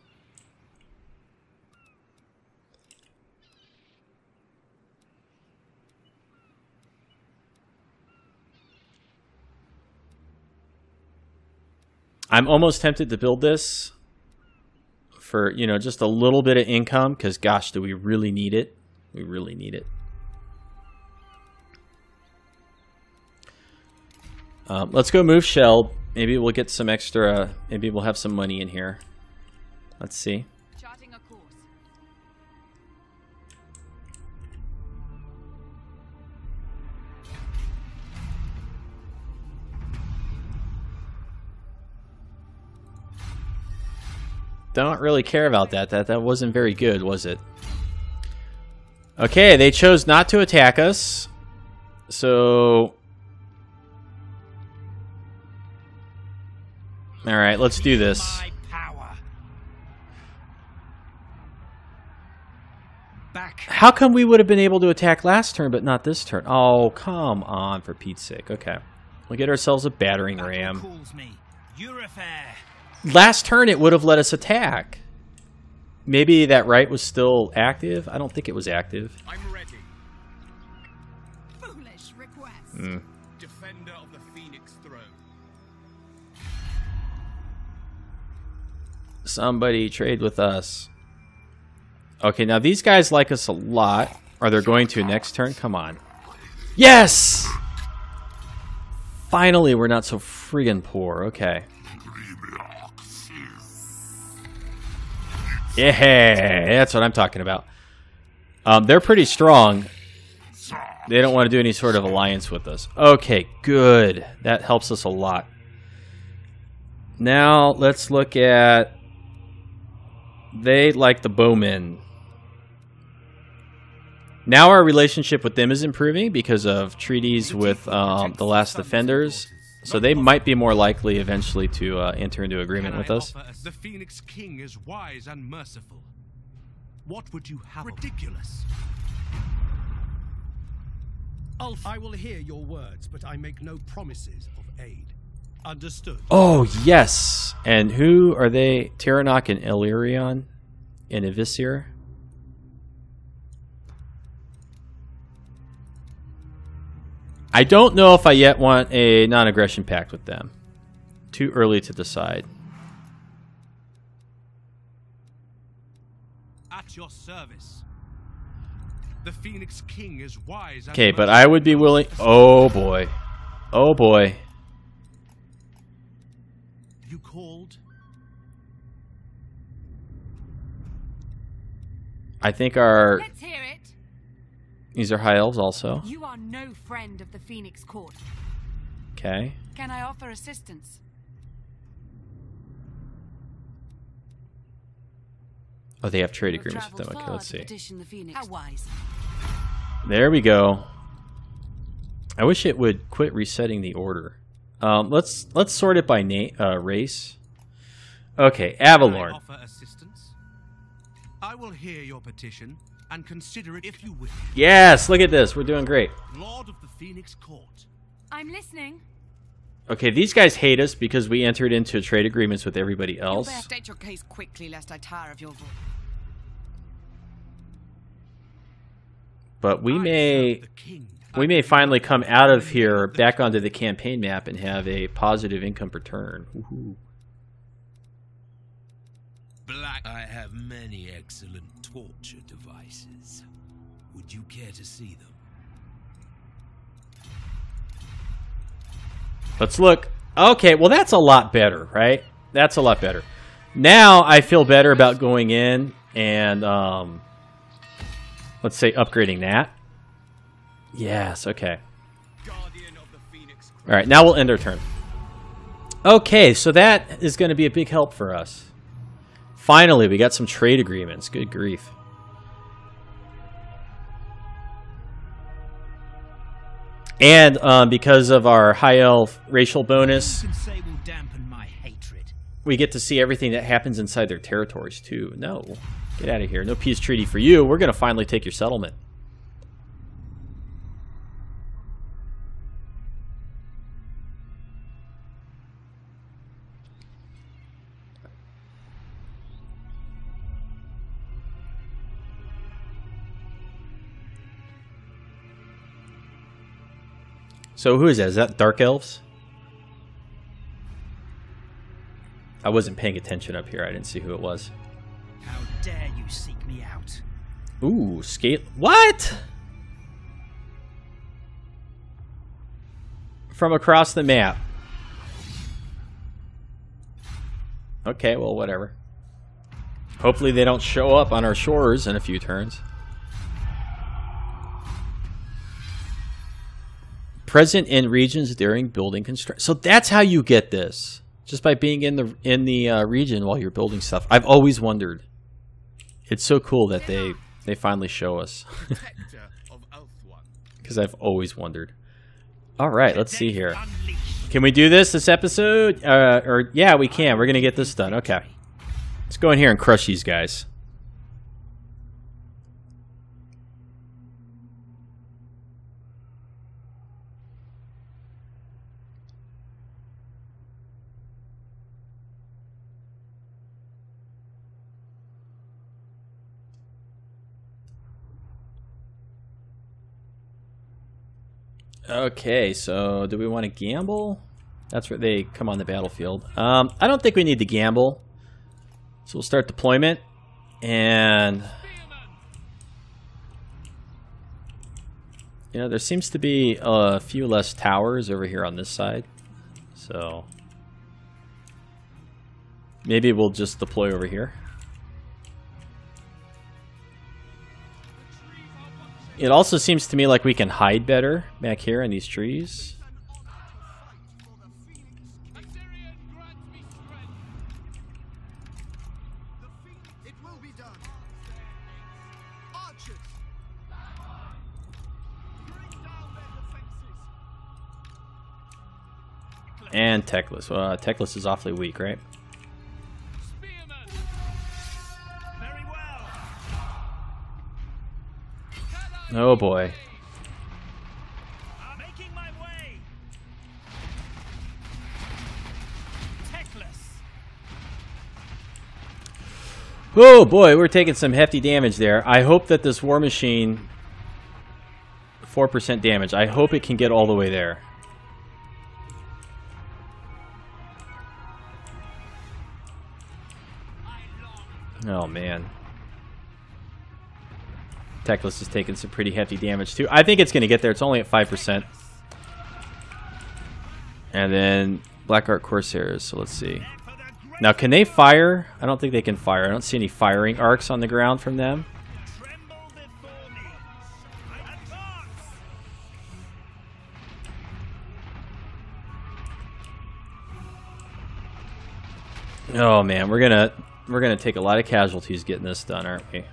I'm almost tempted to build this for, you know, just a little bit of income because gosh, do we really need it? We really need it. Um, let's go move Shell. Maybe we'll get some extra. Maybe we'll have some money in here. Let's see. Don't really care about that. That that wasn't very good, was it? Okay, they chose not to attack us. So All right, let's do this. My power. Back. How come we would have been able to attack last turn but not this turn? Oh, come on, for Pete's sake. Okay. We'll get ourselves a battering ram. Calls me. Eurofair. Last turn it would have let us attack. Maybe that right was still active? I don't think it was active. I'm ready. Foolish request. Hmm. Defender of the Phoenix Throne. Somebody trade with us. Okay, now these guys like us a lot. Are they going to next turn? Come on. Yes! Finally, we're not so friggin' poor. Okay. Yeah, that's what I'm talking about. Um, they're pretty strong. They don't want to do any sort of alliance with us. Okay, good. That helps us a lot. Now, let's look at... They like the bowmen. Now our relationship with them is improving because of treaties with um, the last defenders. So they might be more likely eventually to uh, enter into agreement with us. The Phoenix King is wise and merciful. What would you have? Ridiculous. Ulf, I will hear your words, but I make no promises of aid. Understood. Oh, yes. And who are they? Tiranoc and Ellyrion and Evisir? I don't know if I yet want a non-aggression pact with them. Too early to decide. At your service. The Phoenix King is wise Okay, but. I would be willing... Oh, boy. Oh, boy. You called? I think our... Let's hear it. These are high elves also. You are no friend of the Phoenix Court. Okay. Can I offer assistance? Oh, they have trade You have agreements with them. Okay, let's see. the Phoenix. How wise. There we go. I wish it would quit resetting the order. Um, let's let's sort it by na- uh, race. Okay, Can I offer assistance? I will hear your petition and consider it if you wish. Yes, look at this. We're doing great. Lord of the Phoenix Court. I'm listening. Okay, these guys hate us because we entered into trade agreements with everybody else. better state your case quickly, lest I tire of your voice. But we may serve the king. we may finally come out of here back onto the campaign map and have a positive income return. Woohoo. Black. I have many excellent torture devices. Would you care to see them? Let's look. Okay, well that's a lot better, right? That's a lot better. Now I feel better about going in and um, let's say upgrading that. Yes, okay. Guardian of the Phoenix Crown. All right, now we'll end our turn. Okay, so that is going to be a big help for us. Finally, we got some trade agreements. Good grief. And um, because of our high elf racial bonus, You can say will dampen my hatred. we get to see everything that happens inside their territories too. No, get out of here. No peace treaty for you. We're gonna finally take your settlement. So who is that? Is that Dark Elves? I wasn't paying attention up here. I didn't see who it was. How dare you seek me out? Ooh, scale. What? From across the map. Okay, well, whatever. Hopefully they don't show up on our shores in a few turns. Present in regions during building construction. So that's how you get this. Just by being in the in the uh, region while you're building stuff. I've always wondered. It's so cool that they they finally show us. Protector of Ulthuan. Because I've always wondered. All right, let's see here. Can we do this this episode? Uh, or yeah, we can. We're gonna get this done. Okay. Let's go in here and crush these guys. Okay, so do we want to gamble? That's where they come on the battlefield. Um, I don't think we need to gamble. So we'll start deployment. And... You know, there seems to be a few less towers over here on this side. So... Maybe we'll just deploy over here. It also seems to me like we can hide better back here in these trees. And Teclis. Well, uh, Teclis is awfully weak, right? Oh boy. I'm making my way. Oh boy, we're taking some hefty damage there. I hope that this war machine 4% damage. I hope it can get all the way there. Oh man. Teclis is taking some pretty hefty damage too. I think it's going to get there. It's only at 5%. And then Black Ark Corsairs. So let's see. Now, can they fire? I don't think they can fire. I don't see any firing arcs on the ground from them. Oh man, we're gonna we're gonna take a lot of casualties getting this done, aren't we?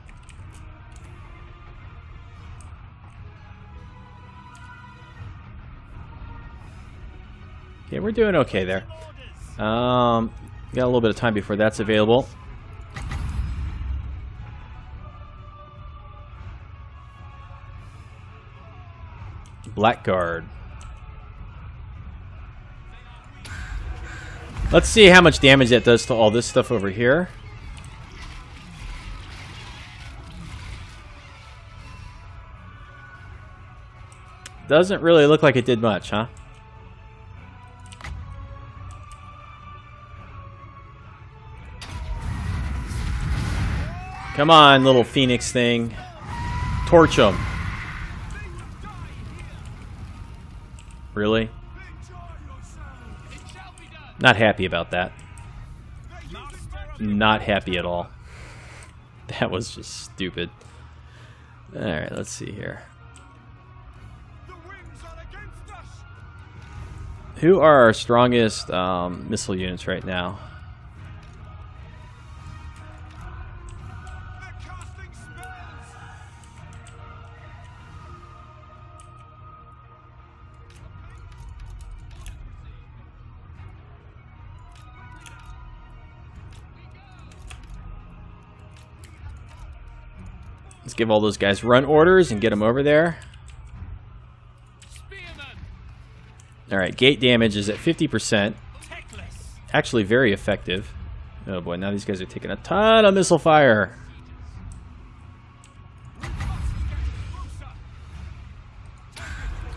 Okay, we're doing okay there. Um, got a little bit of time before that's available. Blackguard. Let's see how much damage that does to all this stuff over here. Doesn't really look like it did much, huh? Come on, little phoenix thing. Torch him. Really? Not happy about that. Not happy at all. That was just stupid. Alright, let's see here. Who are our strongest um, missile units right now? Give all those guys run orders and get them over there. All right, gate damage is at 50%. Actually, very effective. Oh boy, now these guys are taking a ton of missile fire.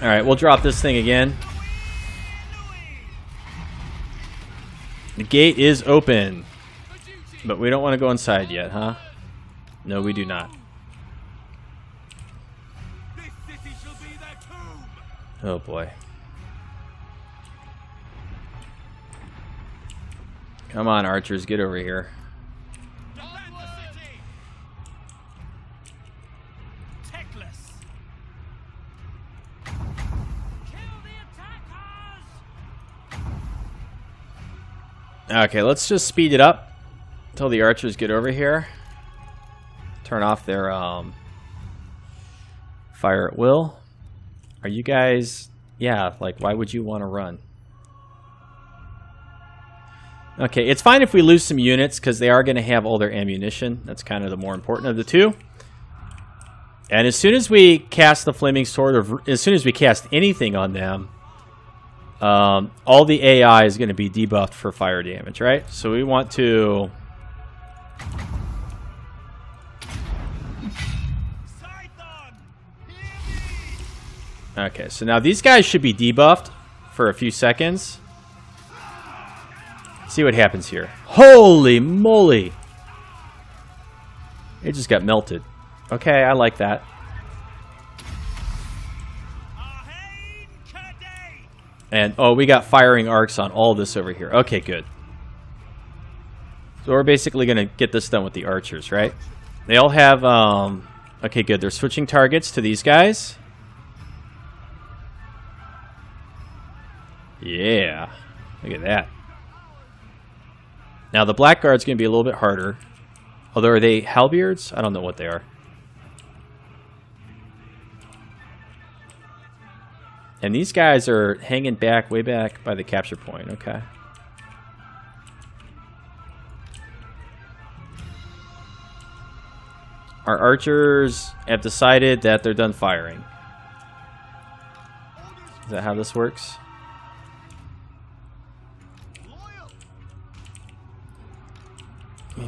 All right, we'll drop this thing again. The gate is open, but we don't want to go inside yet, huh? No, we do not. Oh boy. Come on, archers, get over here. Defend the city. Teclis. Kill the attackers. Okay, let's just speed it up until the archers get over here. Turn off their um, fire at will. Are you guys... Yeah, like, why would you want to run? Okay, it's fine if we lose some units, because they are going to have all their ammunition. That's kind of the more important of the two. And as soon as we cast the Flaming Sword, or as soon as we cast anything on them, um, all the AI is going to be debuffed for fire damage, right? So we want to... Okay, so now these guys should be debuffed for a few seconds. See what happens here. Holy moly! It just got melted. Okay, I like that. And, oh, we got firing arcs on all this over here. Okay, good. So we're basically going to get this done with the archers, right? They all have, um... Okay, good. They're switching targets to these guys. Yeah. Look at that. Now, the Blackguard's going to be a little bit harder. Although, are they halberds? I don't know what they are. And these guys are hanging back, way back by the capture point. Okay. Our archers have decided that they're done firing. Is that how this works?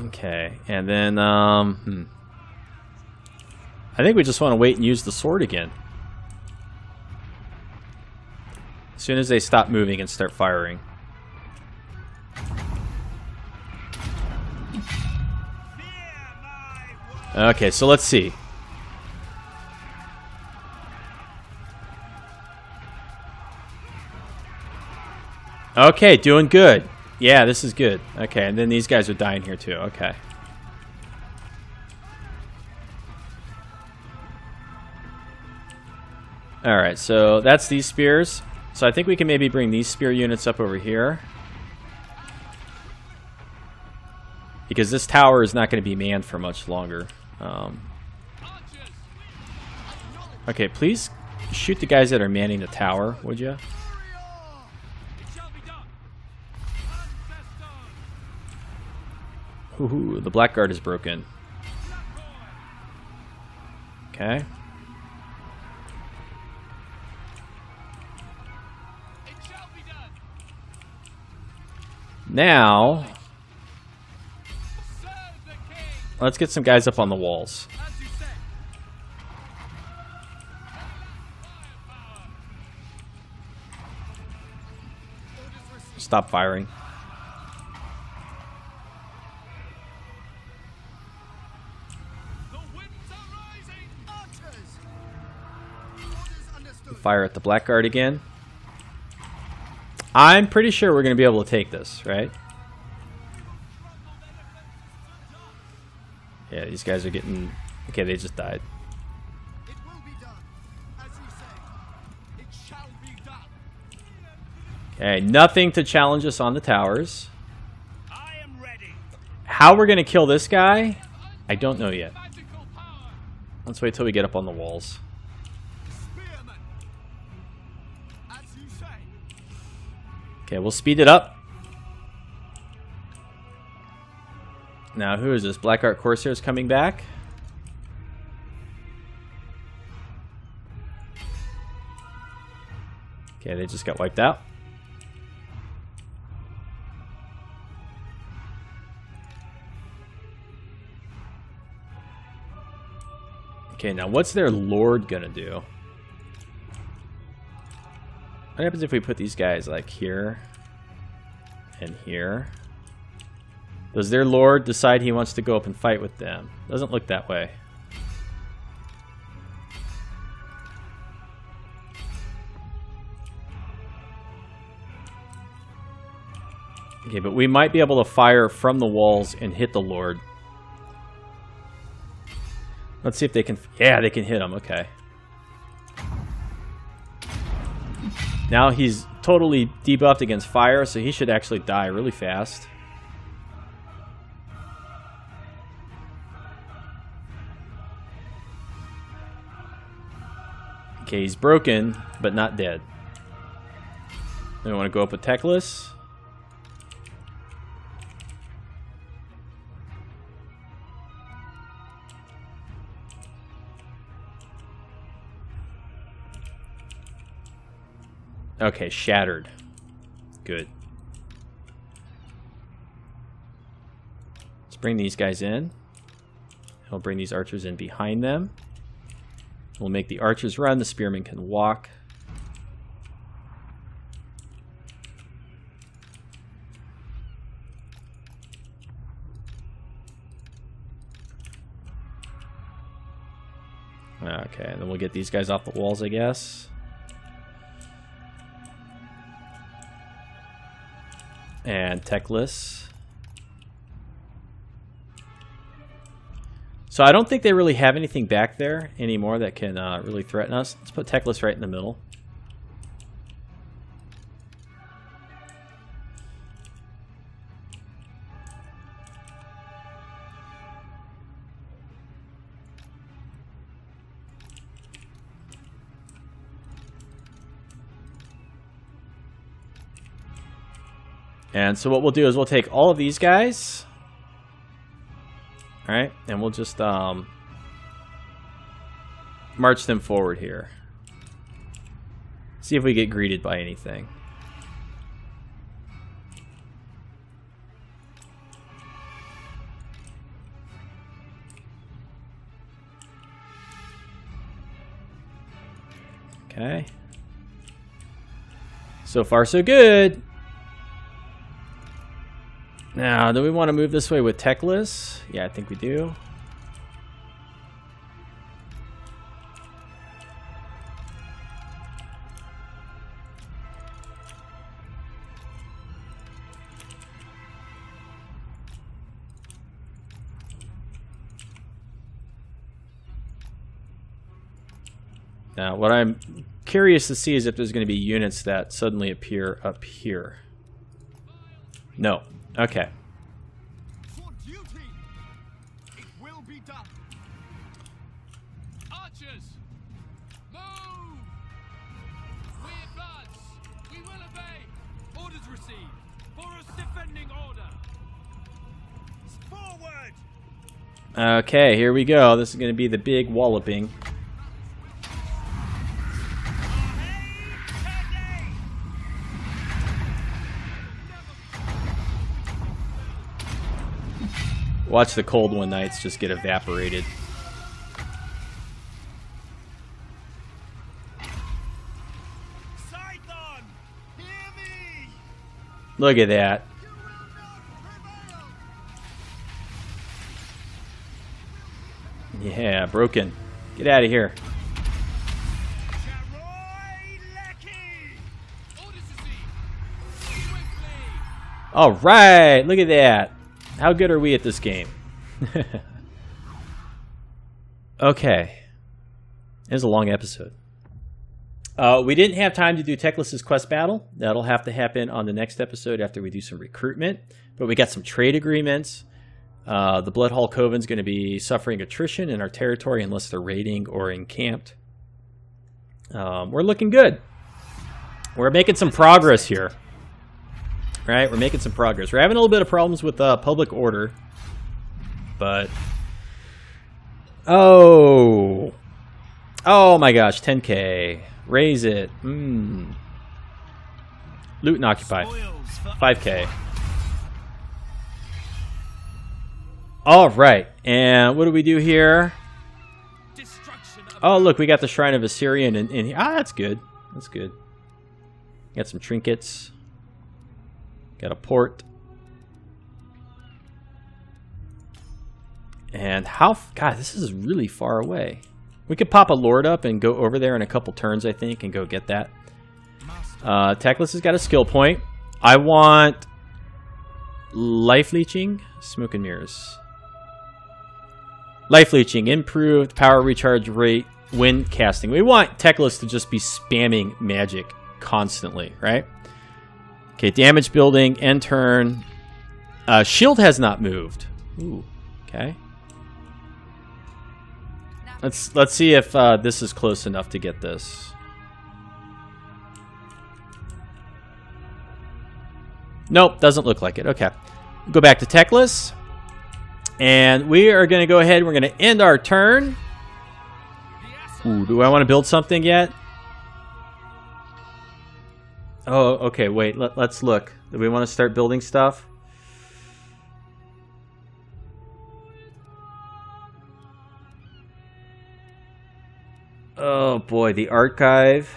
Okay, and then, um, hmm. I think we just want to wait and use the sword again. As soon as they stop moving and start firing. Okay, so let's see. Okay, doing good. Yeah, this is good. Okay, and then these guys are dying here too. Okay. Alright, so that's these spears. So I think we can maybe bring these spear units up over here. Because this tower is not going to be manned for much longer. Um, okay, please shoot the guys that are manning the tower, would you? Ooh, the blackguard is broken. Okay. Now, let's get some guys up on the walls. Stop firing. Fire at the blackguard again. I'm pretty sure we're going to be able to take this, right? Yeah, these guys are getting... Okay, they just died. It will be done. As you say. It shall be done. Okay, nothing to challenge us on the towers. I am ready. How we're going to kill this guy, I don't know yet. Let's wait till we get up on the walls. Okay, we'll speed it up. Now, who is this? Black Ark Corsair is coming back. Okay, they just got wiped out. Okay, now what's their lord gonna do? What happens if we put these guys like here and here? Does their lord decide he wants to go up and fight with them? Doesn't look that way. Okay, but we might be able to fire from the walls and hit the lord. Let's see if they can... Yeah, they can hit him. Okay. Now he's totally debuffed against fire, so he should actually die really fast. Okay, he's broken, but not dead. Then we want to go up with Teclis. Okay, shattered. Good. Let's bring these guys in. I'll bring these archers in behind them. We'll make the archers run, the spearmen can walk. Okay, then we'll get these guys off the walls, I guess. And Teclis. So I don't think they really have anything back there anymore that can uh, really threaten us. Let's put Teclis right in the middle. And so what we'll do is we'll take all of these guys. Alright, and we'll just um, march them forward here. See if we get greeted by anything. Okay. So far, so good. Now, do we want to move this way with Teclis? Yeah, I think we do. Now, what I'm curious to see is if there's going to be units that suddenly appear up here. No. Okay. For duty! It will be done. Archers! Move! We advance! We will obey! Orders received! For a defending order! Forward! Okay, here we go. This is going to be the big walloping. Watch the cold one knights just get evaporated. Scython! Hear me! Look at that. You will not prevail! Yeah, broken. Get out of here. Charoy Lecky! Orders received! Swiftly! All right, look at that. How good are we at this game? okay. It was a long episode. Uh, we didn't have time to do Teclis's quest battle. That'll have to happen on the next episode after we do some recruitment. But we got some trade agreements. Uh, the Bloodhall Coven's going to be suffering attrition in our territory unless they're raiding or encamped. Um, we're looking good. We're making some progress here. Right, we're making some progress. We're having a little bit of problems with uh, public order, but oh, oh my gosh, 10k, raise it. Mm. Loot and occupy. 5k. All right, and what do we do here? Oh, look, we got the Shrine of Asuryan in, in here. Ah, that's good. That's good. Got some trinkets. Got a port. And how... God, this is really far away. We could pop a Lord up and go over there in a couple turns, I think, and go get that. Uh, Teclis has got a skill point. I want... Life Leeching? Smoke and Mirrors. Life Leeching, improved power recharge rate, wind casting. We want Teclis to just be spamming magic constantly, right? Okay, damage building, end turn. Uh, shield has not moved. Ooh, okay. Let's let's see if uh, this is close enough to get this. Nope, doesn't look like it. Okay, go back to Teclis. And we are going to go ahead. We're going to end our turn. Ooh, do I want to build something yet? Oh, okay. Wait. Let, let's look. Do we want to start building stuff? Oh boy, the archive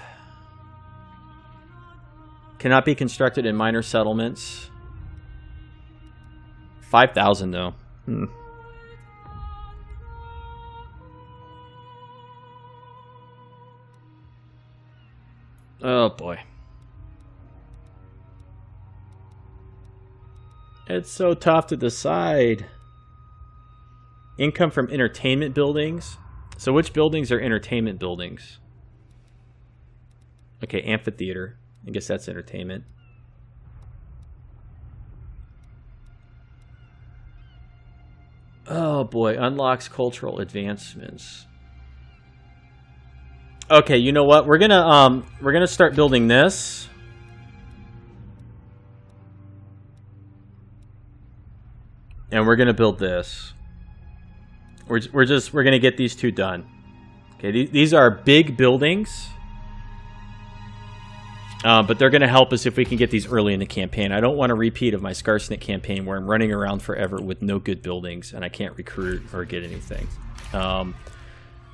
cannot be constructed in minor settlements. Five thousand though. Hmm. Oh boy. It's so tough to decide. Income from entertainment buildings. So which buildings are entertainment buildings? Okay, amphitheater. I guess that's entertainment. Oh boy, unlocks cultural advancements. Okay, you know what? We're gonna um we're gonna start building this. And we're gonna build this. We're, we're just we're gonna get these two done. Okay, these, these are big buildings. Uh, but they're going to help us if we can get these early in the campaign. I don't want a repeat of my Skarsnik campaign where I'm running around forever with no good buildings and I can't recruit or get anything. Um,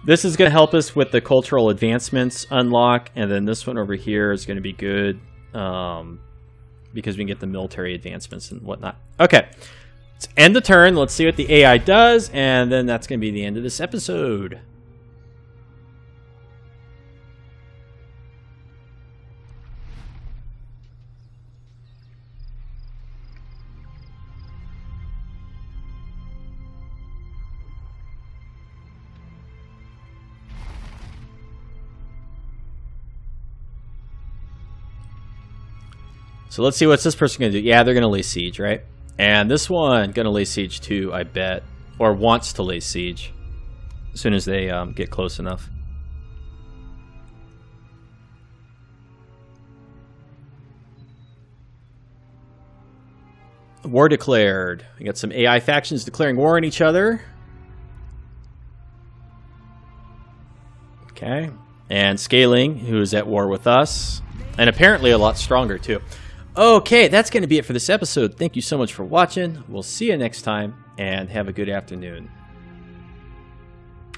this is going to help us with the cultural advancements unlock, and then this one over here is going to be good um, because we can get the military advancements and whatnot. Okay, let's end the turn. Let's see what the AI does, and then that's going to be the end of this episode. So let's see what's this person going to do. Yeah, they're going to lay siege, right? And this one to lay siege too, I bet. Or wants to lay siege. As soon as they um, get close enough. War declared. We got some AI factions declaring war on each other. Okay. And Scaling, who is at war with us. And apparently a lot stronger, too. Okay, that's going to be it for this episode. Thank you so much for watching. We'll see you next time, and have a good afternoon.